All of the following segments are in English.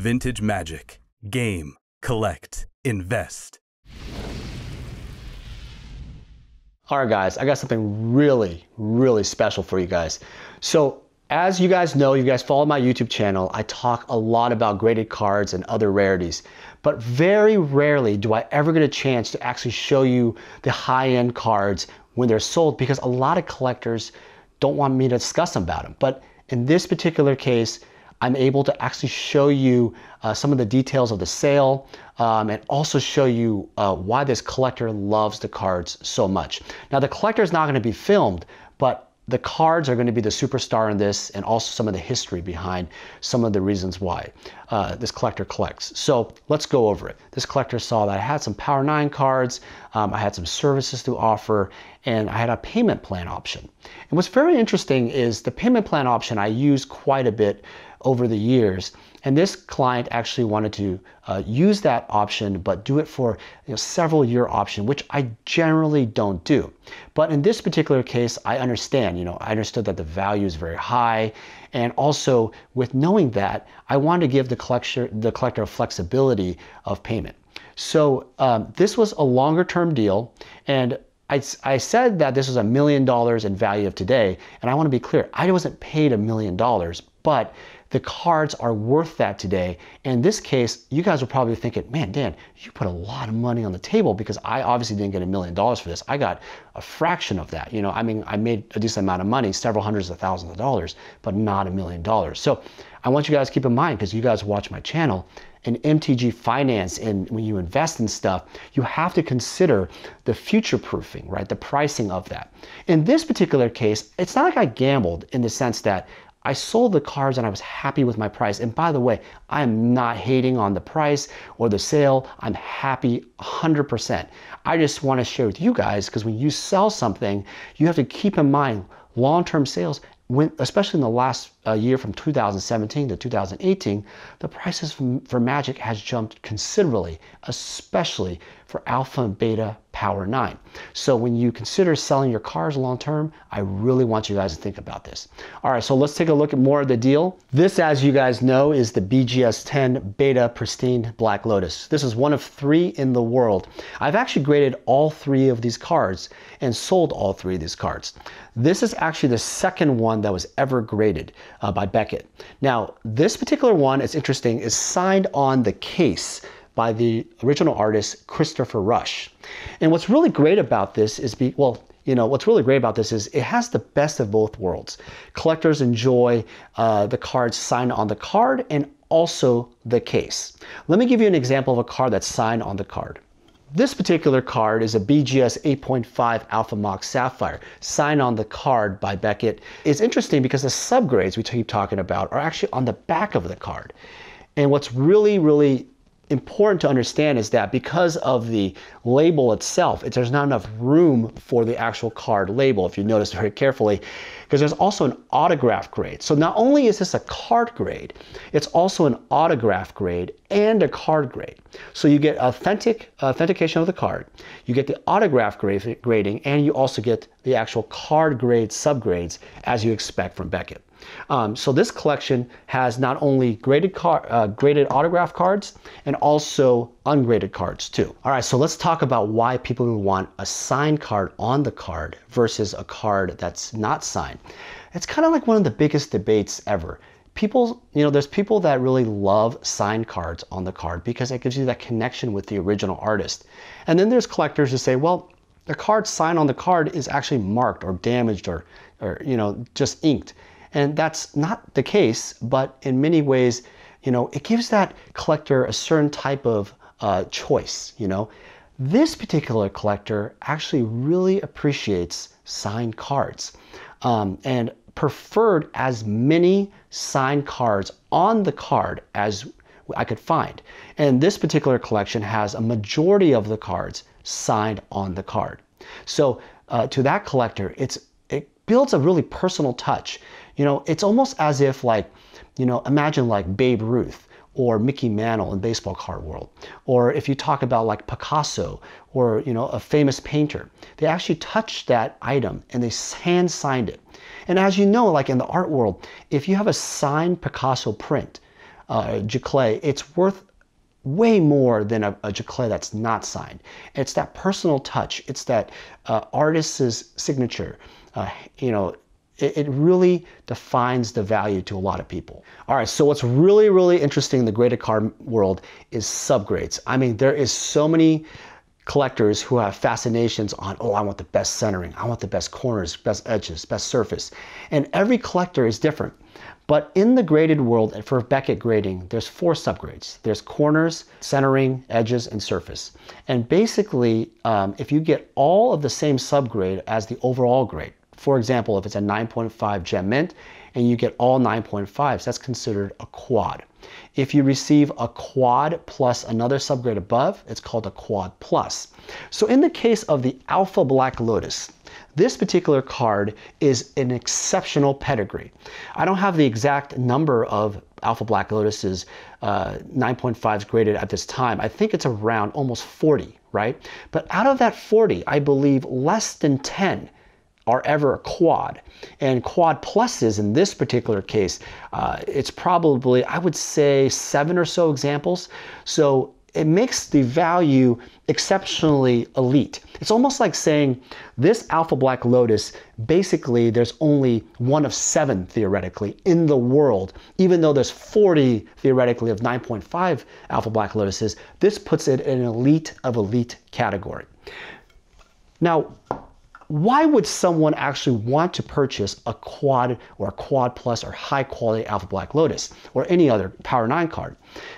Vintage Magic. Game, collect, invest. All right, guys, I got something really, really special for you guys. So, as you guys know, you guys follow my YouTube channel, I talk a lot about graded cards and other rarities, but very rarely do I ever get a chance to actually show you the high-end cards when they're sold because a lot of collectors don't want me to discuss about them. But in this particular case, I'm able to actually show you uh, some of the details of the sale um, and also show you uh, why this collector loves the cards so much. Now the collector is not going to be filmed, but the cards are going to be the superstar in this and also some of the history behind some of the reasons why uh, this collector collects. So let's go over it. This collector saw that I had some Power 9 cards, um, I had some services to offer, and I had a payment plan option. And what's very interesting is the payment plan option I use quite a bit over the years. And this client actually wanted to uh, use that option, but do it for you know, several year option, which I generally don't do. But in this particular case, I understand, you know, I understood that the value is very high. And also with knowing that, I wanted to give the collector, the collector flexibility of payment. So um, this was a longer term deal. And I, I, said that this was a million dollars in value of today, and I want to be clear, I wasn't paid a million dollars, but the cards are worth that today. In this case, you guys are probably thinking, man, Dan, you put a lot of money on the table because I obviously didn't get a million dollars for this. I got a fraction of that. You know, I mean, I made a decent amount of money, several hundreds of thousands of dollars, but not a million dollars. So I want you guys to keep in mind because you guys watch my channel in MTG finance and when you invest in stuff, you have to consider the future proofing, right? The pricing of that. In this particular case, it's not like I gambled in the sense that I sold the cars and I was happy with my price. And by the way, I am not hating on the price or the sale. I'm happy 100%. I just want to share with you guys because when you sell something, you have to keep in mind long-term sales when, especially in the last uh, year from 2017 to 2018, the prices for Magic has jumped considerably, especially for Alpha and Beta Power 9. So when you consider selling your cars long term, I really want you guys to think about this. All right, so let's take a look at more of the deal. This, as you guys know, is the BGS 10 Beta Pristine Black Lotus. This is one of three in the world. I've actually graded all three of these cards and sold all three of these cards. This is actually the second one that was ever graded uh, by Beckett. Now, this particular one, is interesting, is signed on the case by the original artist Christopher Rush. And what's really great about this is, be, well, you know, what's really great about this is it has the best of both worlds. Collectors enjoy uh, the cards signed on the card and also the case. Let me give you an example of a card that's signed on the card. This particular card is a BGS 8.5 Alpha Mox Sapphire, signed on the card by Beckett. It's interesting because the subgrades we keep talking about are actually on the back of the card. And what's really, really important to understand is that because of the label itself, it, there's not enough room for the actual card label, if you notice very carefully, because there's also an autograph grade. So not only is this a card grade, it's also an autograph grade and a card grade. So you get authentic authentication of the card, you get the autograph grade, grading, and you also get the actual card grade subgrades as you expect from Beckett. Um, so this collection has not only graded, car, uh, graded autograph cards and also ungraded cards too. All right, so let's talk about why people would want a signed card on the card versus a card that's not signed. It's kind of like one of the biggest debates ever. People, you know, there's people that really love signed cards on the card because it gives you that connection with the original artist. And then there's collectors who say, well, the card signed on the card is actually marked or damaged or, or you know, just inked. And that's not the case, but in many ways, you know, it gives that collector a certain type of uh, choice, you know. This particular collector actually really appreciates signed cards um, and preferred as many signed cards on the card as I could find. And this particular collection has a majority of the cards signed on the card. So uh, to that collector, it's it builds a really personal touch. You know, it's almost as if like, you know, imagine like Babe Ruth or Mickey Mantle in baseball card world. Or if you talk about like Picasso or, you know, a famous painter, they actually touched that item and they hand signed it. And as you know, like in the art world, if you have a signed Picasso print, uh, Giclée, it's worth way more than a, a that's not signed. It's that personal touch. It's that uh, artist's signature. Uh, you know, it, really defines the value to a lot of people. All right, so what's really, really interesting in the graded card world is subgrades. I mean, there is so many collectors who have fascinations on, oh, I want the best centering, I want the best corners, best edges, best surface. And every collector is different. But in the graded world, and for Beckett grading, there's four subgrades. There's corners, centering, edges, and surface. And basically, um, if you get all of the same subgrade as the overall grade, for example, if it's a 9.5 gem mint and you get all 9.5s, that's considered a quad. If you receive a quad plus another subgrade above, it's called a quad plus. So in the case of the Alpha Black Lotus, this particular card is an exceptional pedigree. I don't have the exact number of Alpha Black Lotus's uh, 9.5s graded at this time. I think it's around almost 40, right? But out of that 40, I believe less than 10 are ever a quad. And quad pluses in this particular case, uh, it's probably, I would say, seven or so examples. So it makes the value exceptionally elite. It's almost like saying this Alpha Black Lotus, basically there's only one of seven theoretically in the world, even though there's 40 theoretically of 9.5 Alpha Black Lotuses, this puts it in an elite of elite category. Now, why would someone actually want to purchase a quad or a quad plus or high quality Alpha Black Lotus or any other Power 9 card?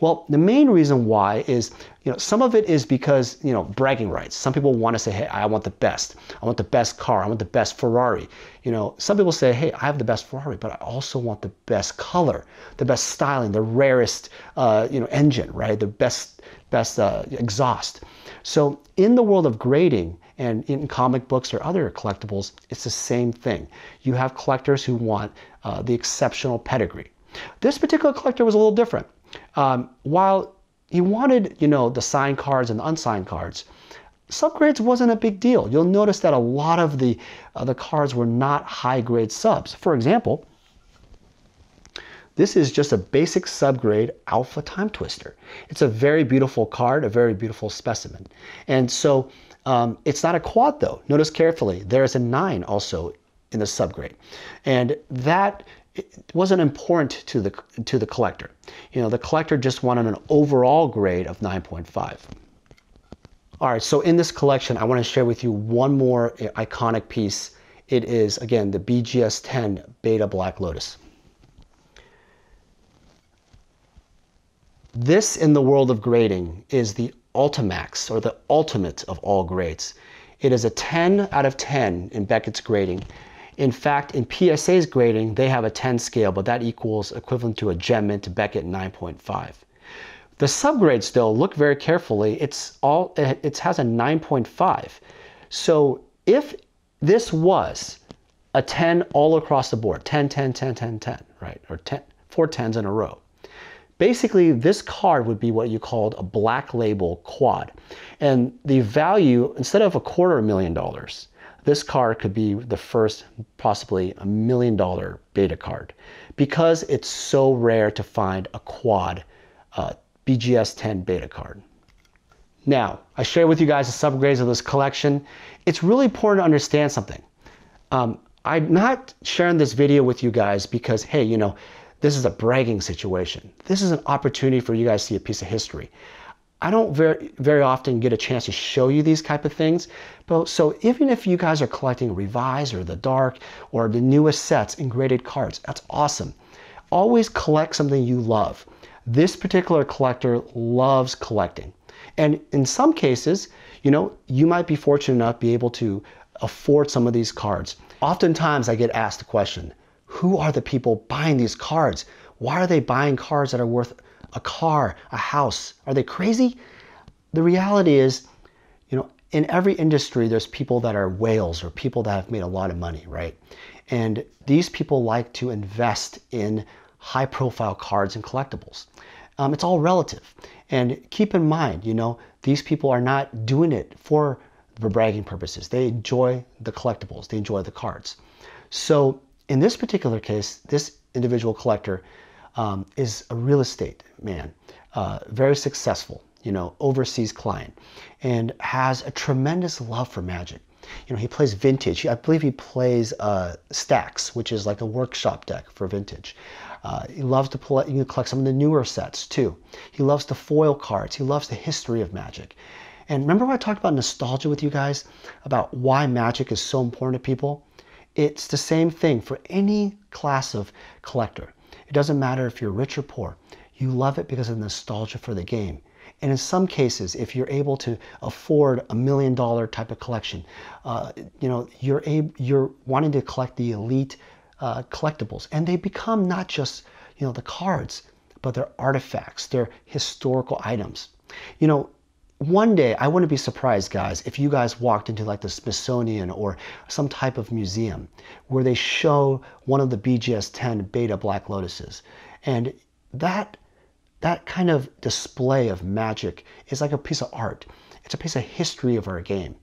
Well, the main reason why is, you know, some of it is because, you know, bragging rights. Some people want to say, hey, I want the best. I want the best car. I want the best Ferrari. You know, some people say, hey, I have the best Ferrari, but I also want the best color, the best styling, the rarest, uh, you know, engine, right? The best, best uh, exhaust. So in the world of grading, and in comic books or other collectibles, it's the same thing. You have collectors who want uh, the exceptional pedigree. This particular collector was a little different. Um, while he wanted, you know, the signed cards and the unsigned cards, subgrades wasn't a big deal. You'll notice that a lot of the, uh, the cards were not high grade subs. For example, this is just a basic subgrade Alpha Timetwister. It's a very beautiful card, a very beautiful specimen. And so um, it's not a quad though. Notice carefully, there's a nine also in the subgrade. And that wasn't important to the, to the collector. You know, the collector just wanted an overall grade of 9.5. All right, so in this collection, I want to share with you one more iconic piece. It is, again, the BGS 10 Beta Black Lotus. This, in the world of grading, is the Ultimax, or the ultimate of all grades. It is a 10 out of 10 in Beckett's grading. In fact, in PSA's grading, they have a 10 scale, but that equals equivalent to a gem mint Beckett 9.5. The subgrades, though, look very carefully. It's all it has a 9.5. So if this was a 10 all across the board, 10, 10, 10, 10, 10, right, or 10, four 10s in a row, Basically, this card would be what you called a black label quad. And the value, instead of a quarter million dollars, this card could be the first possibly a million dollar beta card because it's so rare to find a quad uh, BGS 10 beta card. Now, I share with you guys the subgrades of this collection. It's really important to understand something. Um, I'm not sharing this video with you guys because, hey, you know, this is a bragging situation. This is an opportunity for you guys to see a piece of history. I don't very very often get a chance to show you these type of things. But so even if you guys are collecting Revised or the Dark or the newest sets and graded cards, that's awesome. Always collect something you love. This particular collector loves collecting. And in some cases, you know, you might be fortunate enough to be able to afford some of these cards. Oftentimes I get asked the question, who are the people buying these cards? Why are they buying cards that are worth a car, a house? Are they crazy? The reality is, you know, in every industry, there's people that are whales or people that have made a lot of money, right? And these people like to invest in high profile cards and collectibles. Um, it's all relative. And keep in mind, you know, these people are not doing it for for bragging purposes. They enjoy the collectibles, they enjoy the cards. So in this particular case, this individual collector um, is a real estate man, uh, very successful, you know, overseas client, and has a tremendous love for magic. You know, he plays vintage. I believe he plays uh, Stax, which is like a workshop deck for vintage. Uh, he loves to play, you know, collect some of the newer sets too. He loves the foil cards. He loves the history of magic. And remember when I talked about nostalgia with you guys about why magic is so important to people? It's the same thing for any class of collector. It doesn't matter if you're rich or poor. You love it because of nostalgia for the game. And in some cases, if you're able to afford a million dollar type of collection, uh, you know, you're, able, you're wanting to collect the elite uh, collectibles. And they become not just, you know, the cards, but they're artifacts, they're historical items. You know, one day I wouldn't be surprised, guys, if you guys walked into like the Smithsonian or some type of museum where they show one of the BGS 10 beta Black Lotuses. And that that kind of display of magic is like a piece of art. It's a piece of history of our game.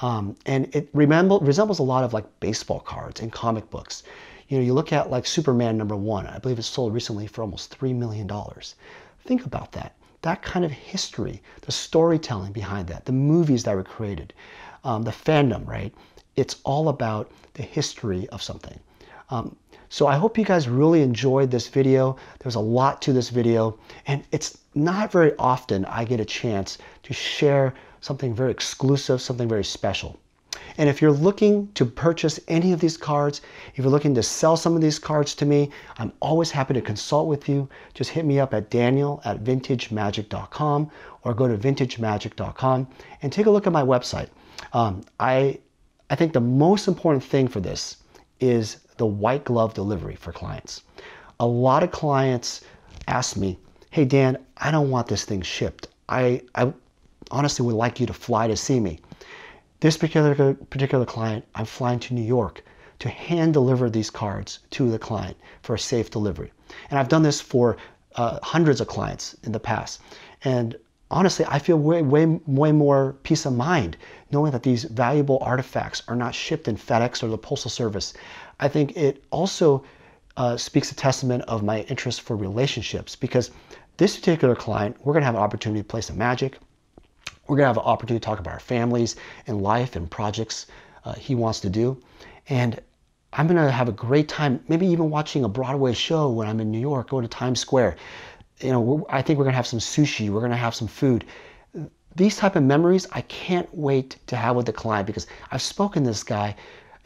Um, and it remember, resembles a lot of like baseball cards and comic books. You know, you look at like Superman number one, I believe it sold recently for almost $3 million. Think about that. That kind of history, the storytelling behind that, the movies that were created, um, the fandom, right? It's all about the history of something. Um, so I hope you guys really enjoyed this video. There's a lot to this video and it's not very often I get a chance to share something very exclusive, something very special. And if you're looking to purchase any of these cards, if you're looking to sell some of these cards to me, I'm always happy to consult with you. Just hit me up at daniel at vintagemagic.com or go to vintagemagic.com and take a look at my website. Um, I, I think the most important thing for this is the white glove delivery for clients. A lot of clients ask me, hey Dan, I don't want this thing shipped. I, I honestly would like you to fly to see me. This particular, particular client, I'm flying to New York to hand deliver these cards to the client for a safe delivery. And I've done this for uh, hundreds of clients in the past. And honestly, I feel way, way, way more peace of mind knowing that these valuable artifacts are not shipped in FedEx or the Postal Service. I think it also uh, speaks a testament of my interest for relationships because this particular client, we're gonna have an opportunity to play some magic. We're gonna have an opportunity to talk about our families and life and projects uh, he wants to do. And I'm gonna have a great time, maybe even watching a Broadway show when I'm in New York, going to Times Square you know, I think we're gonna have some sushi, we're gonna have some food. These type of memories, I can't wait to have with the client because I've spoken to this guy,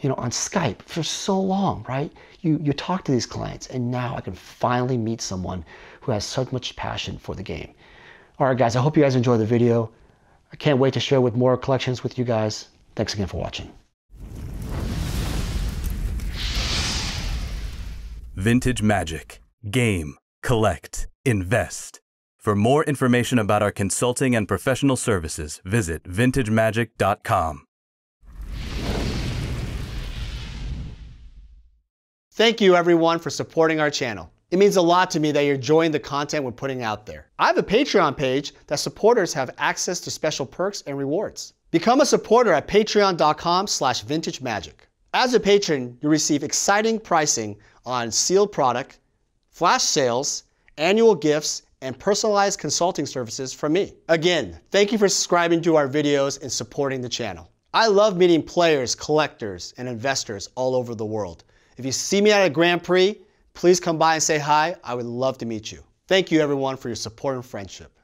you know, on Skype for so long, right? You, you talk to these clients and now I can finally meet someone who has so much passion for the game. All right, guys, I hope you guys enjoyed the video. I can't wait to share with more collections with you guys. Thanks again for watching. Vintage Magic. Game. Collect. Invest. For more information about our consulting and professional services, visit vintagemagic.com. Thank you everyone for supporting our channel. It means a lot to me that you're enjoying the content we're putting out there. I have a Patreon page that supporters have access to special perks and rewards. Become a supporter at patreon.com slash vintagemagic. As a patron, you receive exciting pricing on sealed product, flash sales, annual gifts, and personalized consulting services from me. Again, thank you for subscribing to our videos and supporting the channel. I love meeting players, collectors, and investors all over the world. If you see me at a Grand Prix, please come by and say hi. I would love to meet you. Thank you everyone for your support and friendship.